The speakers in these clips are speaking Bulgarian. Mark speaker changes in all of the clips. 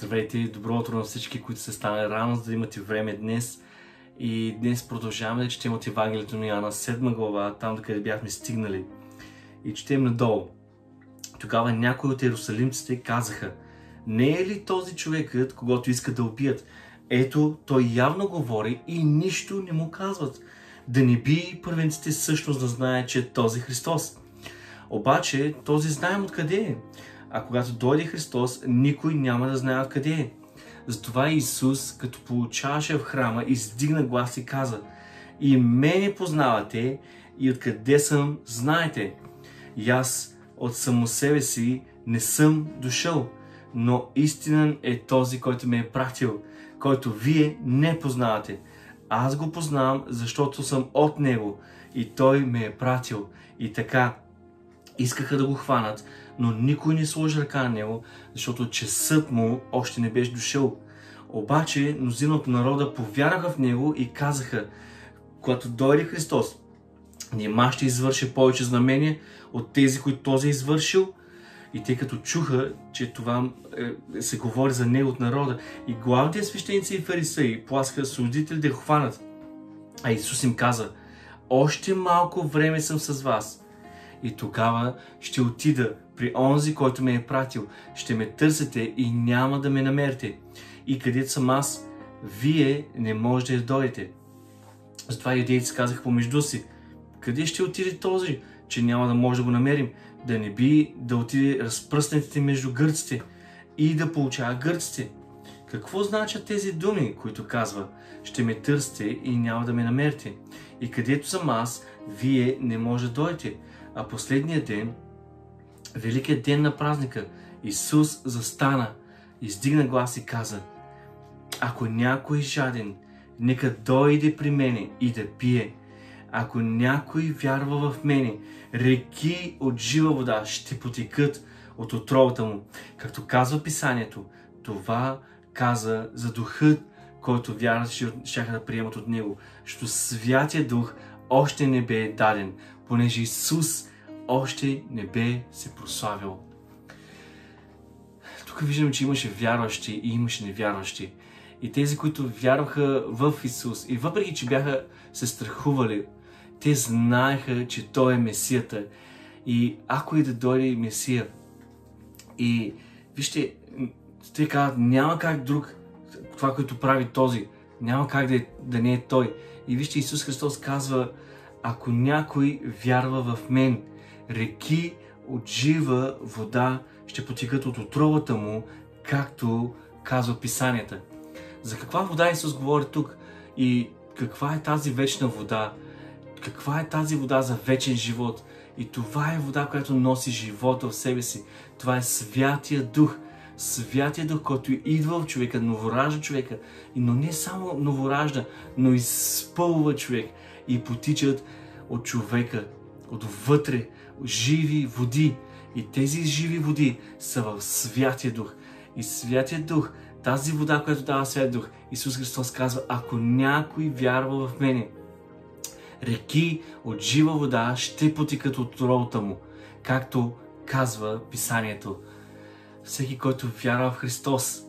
Speaker 1: Здравейте, добро утро на всички, които са станали рано, за да имате време днес. И днес продължаваме да четем от Евангелието на Иоанна, 7 глава, там къде бяхме стигнали. И четем надолу. Тогава някои от иерусалимците казаха, не е ли този човекът, когато иска да убият? Ето, той явно говори и нищо не му казват. Да не би първенците всъщност да знае, че е този Христос. Обаче, този знаем откъде е. А когато дойде Христос, никой няма да знае откъде е. Затова Исус, като получаваше в храма, издигна глас и каза И мене познавате и откъде съм, знаете. И аз от само себе си не съм дошъл, но истинен е този, който ме е пратил, който вие не познавате. Аз го познавам, защото съм от него и той ме е пратил. И така, искаха да го хванат, но никой не сложи ръка на него, защото часът му още не беше дошъл. Обаче мнозина от народа повярваха в него и казаха, когато дойде Христос, нима ще извърши повече знамения от тези, които този е извършил. И те като чуха, че това е, се говори за него от народа, и главните свещеници и фарисеи пласкаха судители да го хванат. А Исус им каза, още малко време съм с вас и тогава ще отида при онзи, който ме е пратил. Ще ме търсите и няма да ме намерите. И където съм аз, вие не можете да дойдете. Затова юдейци казаха помежду си, къде ще отиде този, че няма да може да го намерим, да не би да отиде разпръснатите между гърците и да получава гърците. Какво значат тези думи, които казва, ще ме търсите и няма да ме намерите? И където съм аз, вие не може да дойдете. А последния ден, великият ден на празника, Исус застана, издигна глас и каза, ако някой жаден, нека дойде при мене и да пие. Ако някой вярва в мене, реки от жива вода ще потекат от отровата му. Както казва писанието, това каза за духът, който вярват ще да приемат от него. Защото Святия Дух още не бе даден, понеже Исус още не бе се прославил. Тук виждаме, че имаше вярващи и имаше невярващи. И тези, които вярваха в Исус, и въпреки, че бяха се страхували, те знаеха, че Той е Месията. И ако и да дойде Месия, и вижте, те казват, няма как друг, това, което прави този, няма как да, е, да не е Той. И вижте, Исус Христос казва, ако някой вярва в мен, реки от жива вода ще потекат от отровата му, както казва писанията. За каква вода Исус говори тук и каква е тази вечна вода? Каква е тази вода за вечен живот? И това е вода, която носи живота в себе си. Това е Святия Дух. Святия Дух, който идва в човека, новоражда човека. Но не само новоражда, но изпълва човек. И потичат от човека, отвътре, живи води. И тези живи води са в Святия Дух. И Святия Дух, тази вода, която дава Святия Дух, Исус Христос казва, ако някой вярва в мене, реки от жива вода ще потекат от ролата му, както казва Писанието. Всеки, който вярва в Христос,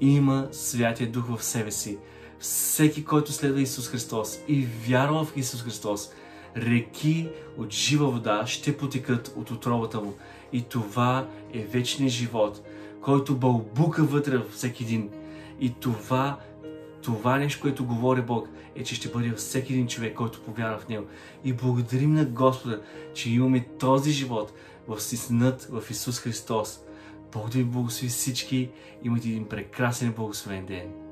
Speaker 1: има Святия Дух в себе си. Всеки, който следва Исус Христос и вярва в Исус Христос, реки от жива вода ще потекат от отровата му. И това е вечният живот, който бълбука вътре в всеки един. И това, това нещо, което говори Бог, е, че ще бъде всеки един човек, който повярва в Него. И благодарим на Господа, че имаме този живот в Синът, в Исус Христос. Бог да ви благослови всички. Имайте един прекрасен благословен ден.